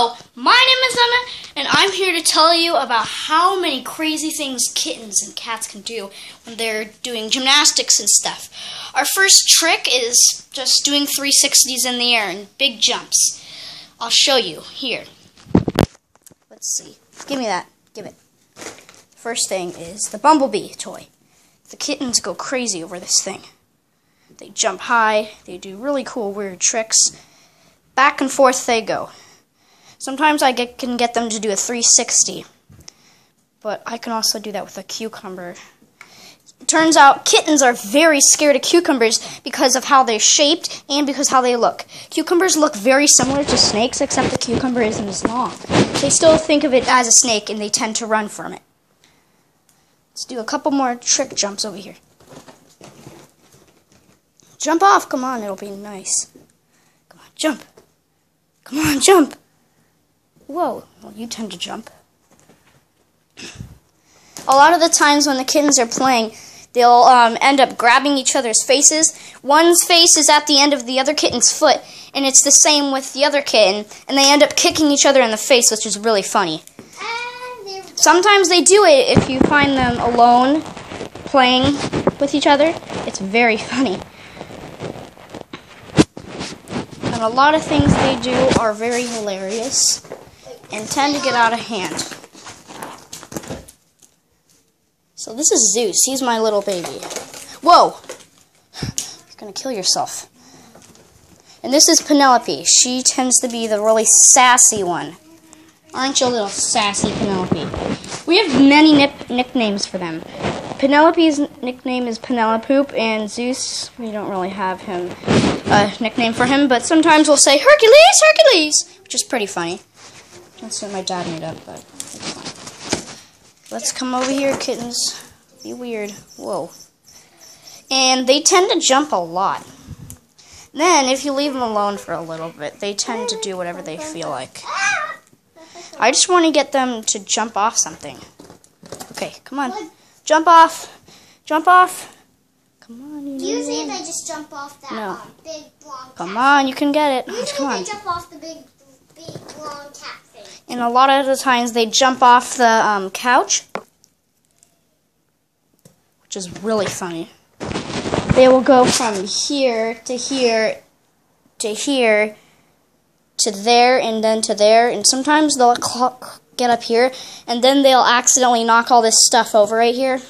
Hello, my name is Emma, and I'm here to tell you about how many crazy things kittens and cats can do when they're doing gymnastics and stuff. Our first trick is just doing 360s in the air and big jumps. I'll show you here. Let's see. Give me that. Give it. First thing is the bumblebee toy. The kittens go crazy over this thing. They jump high, they do really cool, weird tricks. Back and forth they go. Sometimes I get, can get them to do a 360, but I can also do that with a cucumber. Turns out kittens are very scared of cucumbers because of how they're shaped and because how they look. Cucumbers look very similar to snakes, except the cucumber isn't as long. They still think of it as a snake and they tend to run from it. Let's do a couple more trick jumps over here. Jump off, come on, it'll be nice. Come on, jump. Come on, jump. Whoa, well, you tend to jump. A lot of the times when the kittens are playing, they'll um, end up grabbing each other's faces. One's face is at the end of the other kitten's foot, and it's the same with the other kitten, and they end up kicking each other in the face, which is really funny. Sometimes they do it if you find them alone playing with each other. It's very funny. And a lot of things they do are very hilarious and tend to get out of hand. So this is Zeus. He's my little baby. Whoa! You're gonna kill yourself. And this is Penelope. She tends to be the really sassy one. Aren't you, a little sassy Penelope? We have many nicknames for them. Penelope's nickname is Penelope, and Zeus, we don't really have him a nickname for him, but sometimes we'll say Hercules, Hercules, which is pretty funny. That's what my dad made up, but it's fine. Let's come over here, kittens. Be weird. Whoa. And they tend to jump a lot. Then, if you leave them alone for a little bit, they tend to do whatever they feel like. I just want to get them to jump off something. Okay, come on. Jump off. Jump off. Come on. You you they just jump off that No. um, big long Come on, you can get it. Usually come on. they jump off the big, big long cat. And a lot of the times they jump off the um, couch, which is really funny. They will go from here to here to here to there and then to there, and sometimes they'll get up here and then they'll accidentally knock all this stuff over right here.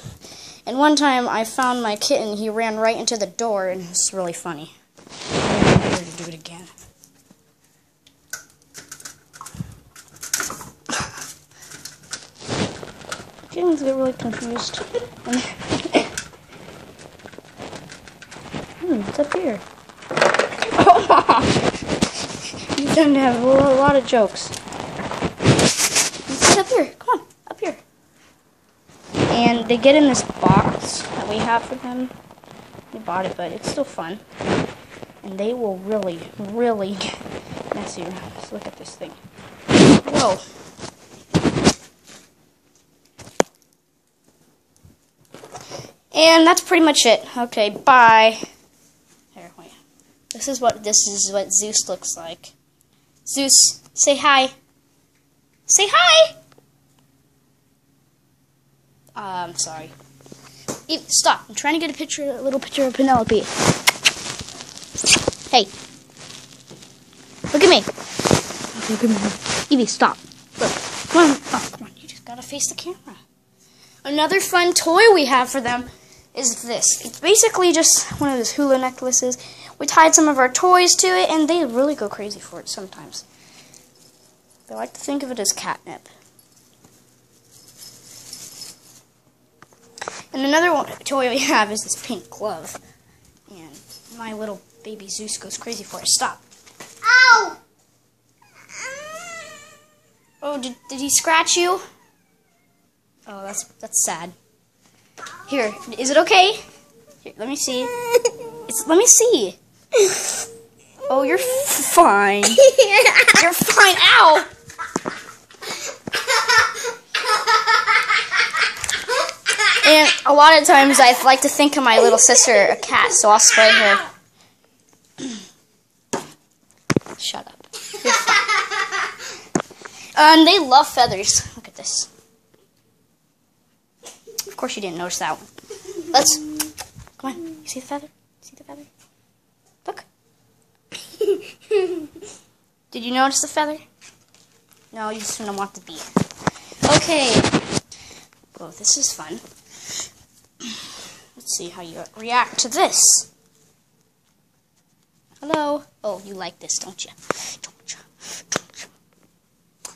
And one time I found my kitten, he ran right into the door, and it's really funny. I'm going to do it again. Kittens get really confused. hmm, up here? you tend to have a lot of jokes. Up here? Come on, up here. And they get in this box that we have for them. We bought it, but it's still fun. And they will really, really get messy around. Let's look at this thing. Whoa. And that's pretty much it. Okay, bye. Here, wait. This is what this is what Zeus looks like. Zeus, say hi. Say hi. Uh, I'm sorry. Eve, stop! I'm trying to get a picture, a little picture of Penelope. Hey, look at me. Look at me. Evie, stop. Look, come on. Oh, come on. You just gotta face the camera. Another fun toy we have for them is this. It's basically just one of those hula necklaces. We tied some of our toys to it, and they really go crazy for it sometimes. They like to think of it as catnip. And another one, toy we have is this pink glove. And my little baby Zeus goes crazy for it. Stop. Ow! Oh, did, did he scratch you? Oh, that's that's sad. Here, is it okay? Here, let me see. It's, let me see. Oh, you're fine. You're fine. Ow! And a lot of times I like to think of my little sister a cat, so I'll spray her. Shut up. And um, they love feathers. Look at this. Of course, you didn't notice that one. Let's come on. You see the feather? See the feather? Look. Did you notice the feather? No, you just don't want the beak. Okay. Well, this is fun. Let's see how you react to this. Hello. Oh, you like this, don't you? Don't you? Don't you?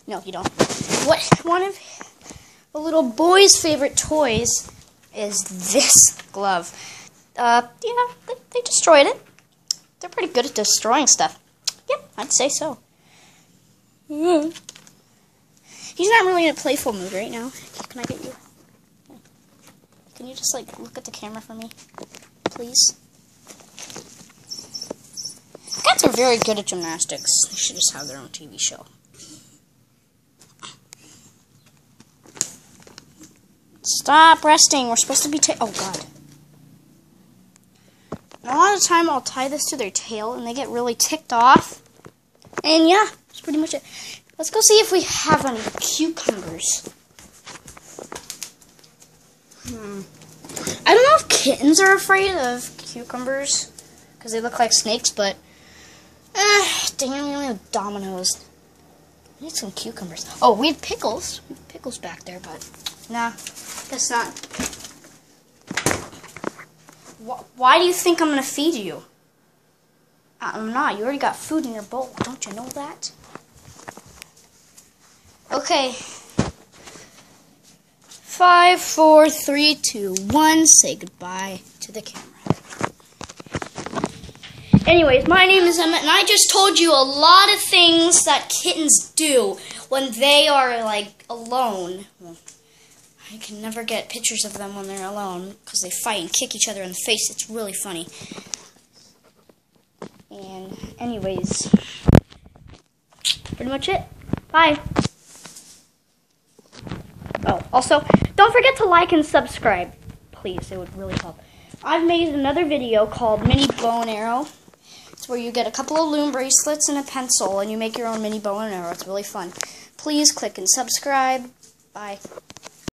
No, you don't. What? One of the little boy's favorite toys is this glove. Uh, yeah, they, they destroyed it. They're pretty good at destroying stuff. Yep, I'd say so. Mm. He's not really in a playful mood right now. Can I get you? Can you just like look at the camera for me, please? Cats are very good at gymnastics. They should just have their own TV show. Stop resting. We're supposed to be ta- Oh, God. A lot of time, I'll tie this to their tail, and they get really ticked off. And yeah, that's pretty much it. Let's go see if we have any cucumbers. Hmm. I don't know if kittens are afraid of cucumbers, because they look like snakes, but... Uh, dang, we only have dominoes. I need some cucumbers. Oh, we have pickles. We have pickles back there, but... Nah, that's not. Why do you think I'm to feed you? Uh, I'm not. You already got food in your bowl. Don't you know that? Okay. Five, four, three, two, one. Say goodbye to the camera. Anyways, my name is Emma, and I just told you a lot of things that kittens do when they are, like, alone. Well, I can never get pictures of them when they're alone because they fight and kick each other in the face. It's really funny. And, anyways, pretty much it. Bye. Oh, also, don't forget to like and subscribe. Please, it would really help. I've made another video called Mini Bow and Arrow. It's where you get a couple of loom bracelets and a pencil, and you make your own mini bow and arrow. It's really fun. Please click and subscribe. Bye.